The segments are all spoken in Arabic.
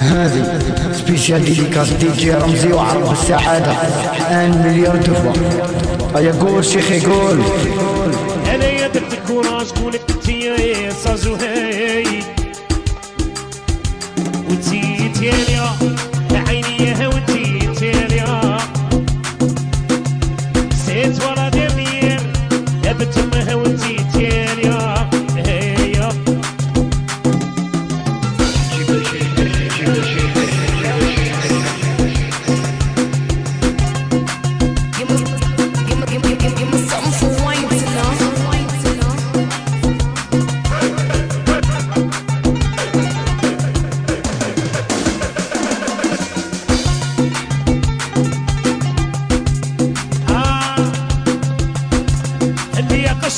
هذه سبيشال ديديكاس دي جي رمزي وعرب السعادة. ان مليون تفا هيا قول شيخي قول أنا يا درت الكوراج قولك انتي يا صازو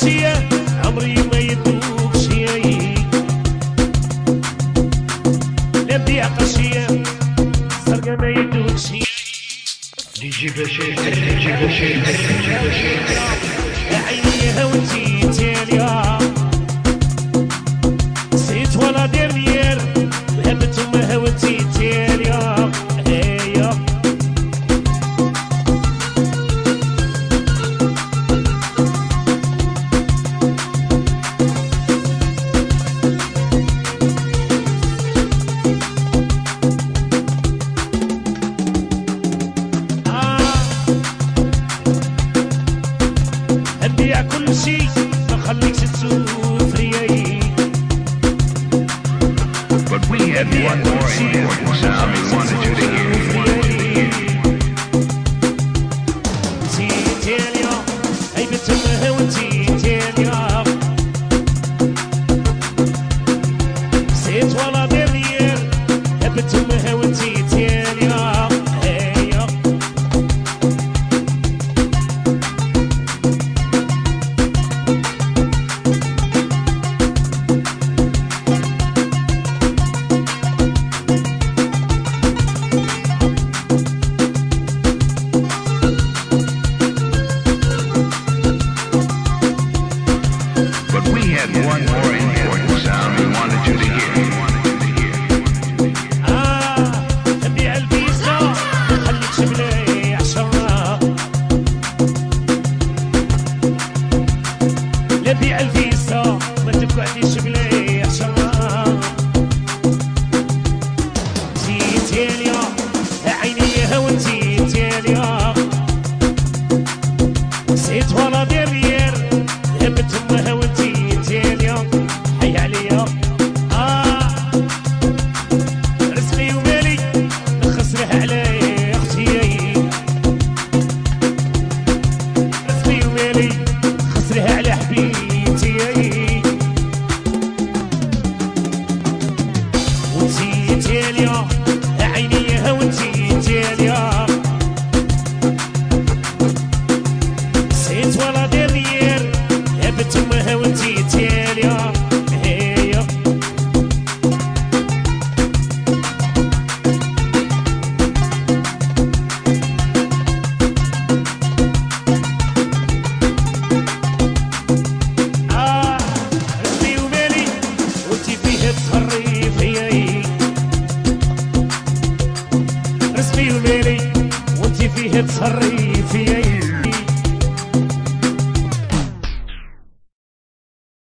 يا قشية عمري ما يدوك شيء اللي يا قشية سرقة ما يدوك شيء عينيها وانتي تاليا بدي كل شي ما خليكش تشوف ليا But we had one more important sound we wanted you to hear. بيع الفيزا. ما تبقى عندي ديري وانتي فيه تسري فيا